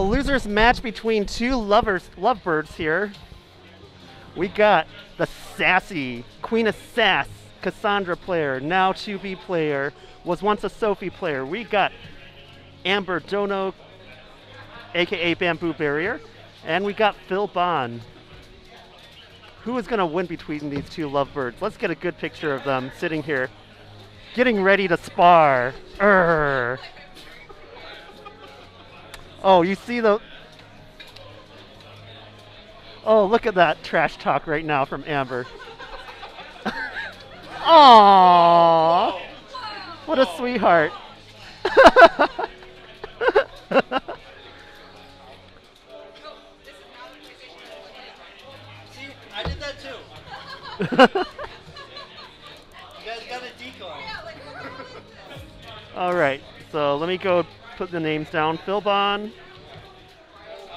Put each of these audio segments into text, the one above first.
a losers match between two lovers, lovebirds here. We got the sassy Queen of Sass Cassandra player, now 2B player, was once a Sophie player. We got Amber Dono, aka Bamboo Barrier, and we got Phil Bond. Who is going to win between these two lovebirds? Let's get a good picture of them sitting here, getting ready to spar. Urgh. Oh, you see the. Oh, look at that trash talk right now from Amber. Aww. What a sweetheart. See, I did that too. you guys got a decoy. All right, so let me go put the names down. Phil Bond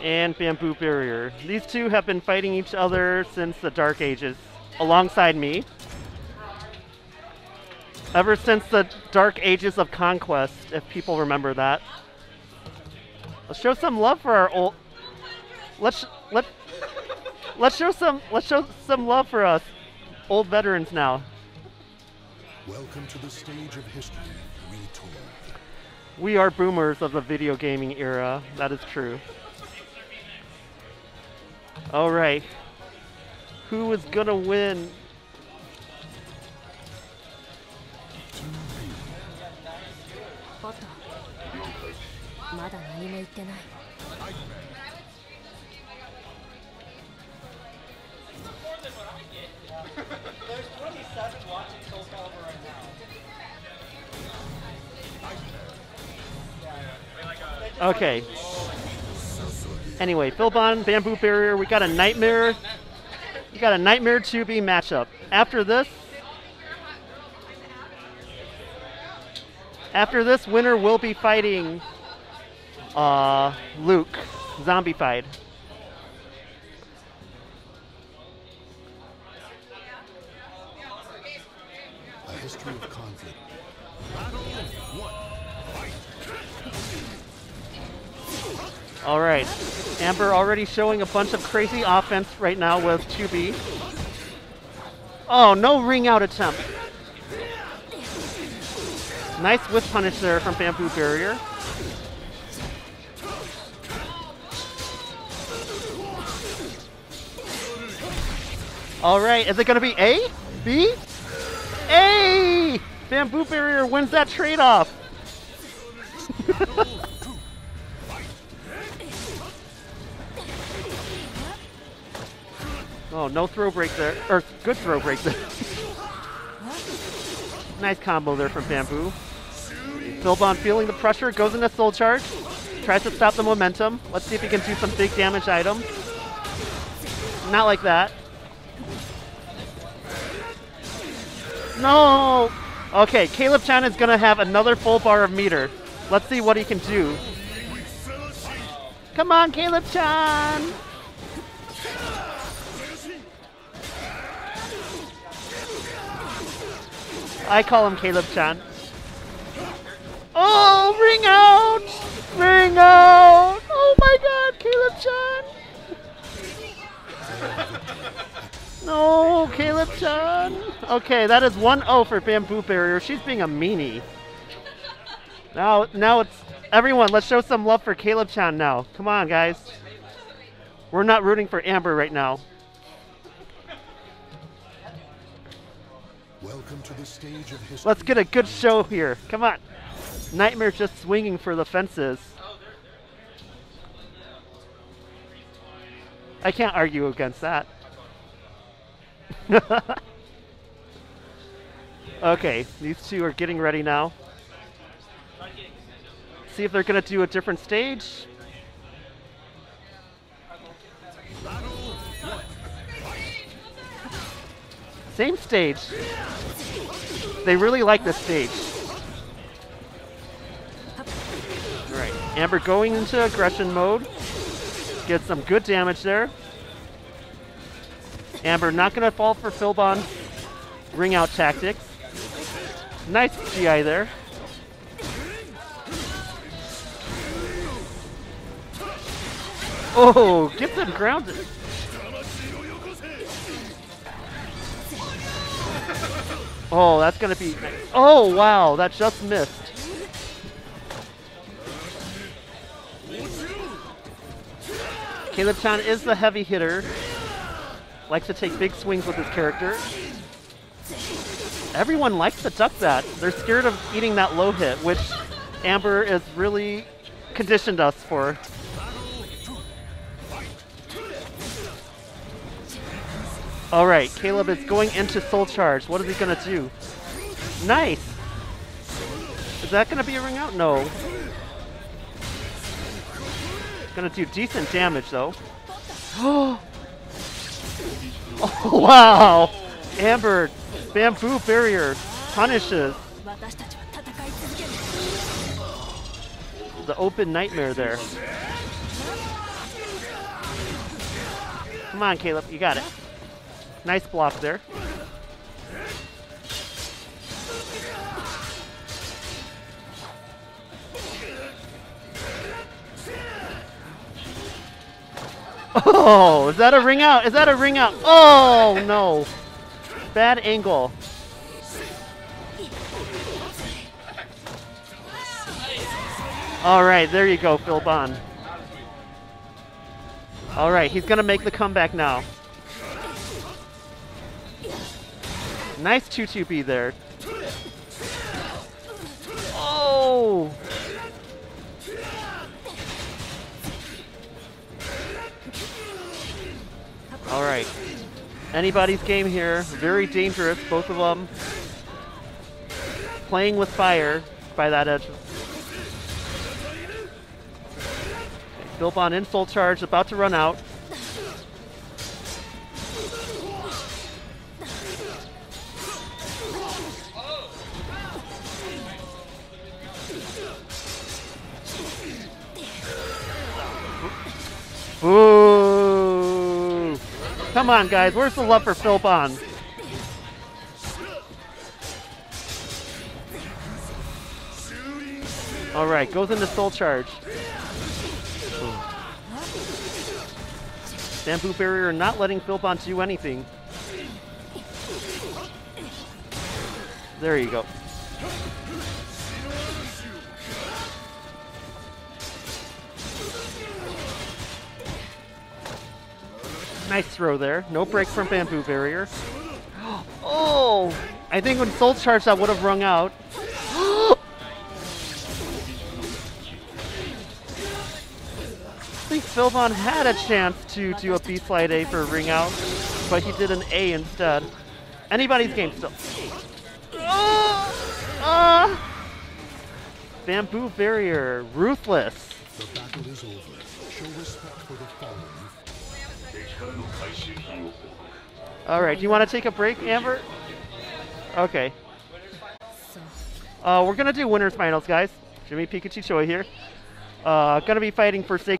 and Bamboo Barrier. These two have been fighting each other since the Dark Ages, alongside me. Ever since the Dark Ages of Conquest, if people remember that. Let's show some love for our old. Let's let. Let's show some. Let's show some love for us, old veterans now. Welcome to the stage of history. We are boomers of the video gaming era. That is true. All right. Who is gonna win? Okay. Anyway, Phil Bond, Bamboo Barrier, we got a Nightmare. We got a Nightmare 2B matchup. After this, after this, winner will be fighting uh, Luke, zombified. A history of conflict. All right. Amber already showing a bunch of crazy offense right now with 2B. Oh, no ring out attempt. Nice whiff punish there from Bamboo Barrier. All right, is it going to be A? B? A! Bamboo Barrier wins that trade-off. Oh, no throw break there. Or good throw break there. nice combo there from Bamboo. Phil Bond feeling the pressure, goes into Soul Charge. Tries to stop the momentum. Let's see if he can do some big damage items. Not like that. No! Okay, Caleb Chan is going to have another full bar of meter. Let's see what he can do. Come on, Caleb Chan! I call him Caleb Chan. Oh, ring out! Ring out! Oh my god, Caleb Chan! No, Caleb Chan! Okay, that is 1-0 for Bamboo Barrier. She's being a meanie. Now, now it's everyone. Let's show some love for Caleb Chan now. Come on, guys. We're not rooting for Amber right now. Let's get a good show here. Come on. Nightmare's just swinging for the fences. I can't argue against that. okay, these two are getting ready now. See if they're going to do a different stage. Same stage. They really like this stage. Alright, Amber going into aggression mode. Gets some good damage there. Amber not going to fall for Phil Bond ring out tactics. Nice GI there. Oh, get them grounded. Oh, that's gonna be. Oh wow, that just missed. Caleb Chan is the heavy hitter. Likes to take big swings with his character. Everyone likes to duck that. They're scared of eating that low hit, which Amber is really conditioned us for. All right, Caleb is going into Soul Charge. What is he going to do? Nice! Is that going to be a ring out? No. Going to do decent damage, though. oh, wow! Amber, Bamboo Barrier punishes. The open nightmare there. Come on, Caleb, you got it. Nice block there. Oh, is that a ring out? Is that a ring out? Oh, no. Bad angle. All right, there you go, Phil Bond. All right, he's going to make the comeback now. Nice 2-2-B there. Oh! All right. Anybody's game here. Very dangerous, both of them. Playing with fire by that edge. Phil Bond in full charge, about to run out. Come on, guys. Where's the love for Phil Bond? All right, goes into soul charge. Bamboo barrier not letting Phil Bond do anything. There you go. Nice throw there. No break from bamboo barrier. Oh! I think when Soul Charge that would have rung out. I think Phil Bond had a chance to do a B slide A for a ring out, but he did an A instead. Anybody's game still. Ah! Bamboo barrier, ruthless. The battle is over. Show respect for the fallen. All right, do you want to take a break, Amber? Okay. Uh, we're gonna do winners finals, guys. Jimmy Pikachu Choi here. Uh, gonna be fighting for sake.